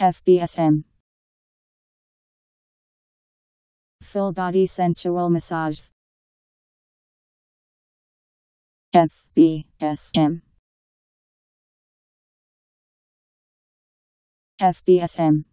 FBSM Full body sensual massage. FBSM FBSM